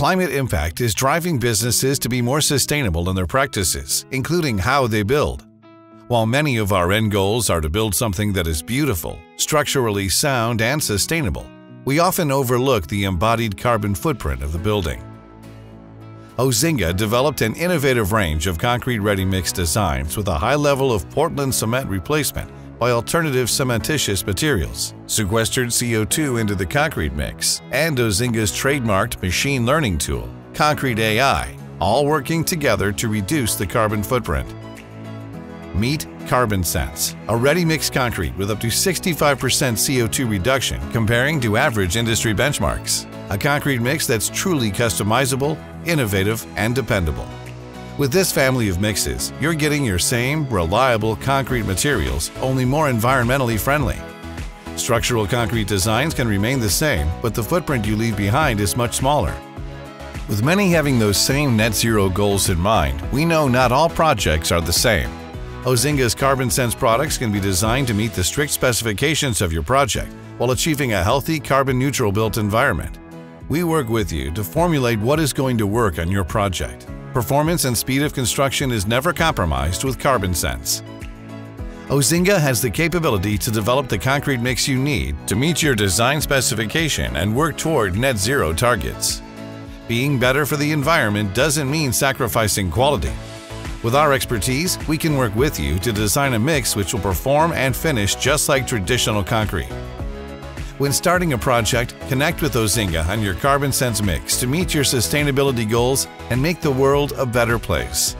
climate impact is driving businesses to be more sustainable in their practices, including how they build. While many of our end goals are to build something that is beautiful, structurally sound, and sustainable, we often overlook the embodied carbon footprint of the building. Ozinga developed an innovative range of concrete ready-mix designs with a high level of Portland cement replacement by alternative cementitious materials, sequestered CO2 into the concrete mix, and Ozinga's trademarked machine learning tool, Concrete AI, all working together to reduce the carbon footprint. Meet CarbonSense, a ready-mix concrete with up to 65% CO2 reduction comparing to average industry benchmarks. A concrete mix that's truly customizable, innovative, and dependable. With this family of mixes, you're getting your same reliable concrete materials, only more environmentally friendly. Structural concrete designs can remain the same, but the footprint you leave behind is much smaller. With many having those same net zero goals in mind, we know not all projects are the same. Ozinga's CarbonSense products can be designed to meet the strict specifications of your project while achieving a healthy carbon neutral built environment. We work with you to formulate what is going to work on your project. Performance and speed of construction is never compromised with CarbonSense. Ozinga has the capability to develop the concrete mix you need to meet your design specification and work toward net zero targets. Being better for the environment doesn't mean sacrificing quality. With our expertise, we can work with you to design a mix which will perform and finish just like traditional concrete. When starting a project, connect with Ozinga on your CarbonSense mix to meet your sustainability goals and make the world a better place.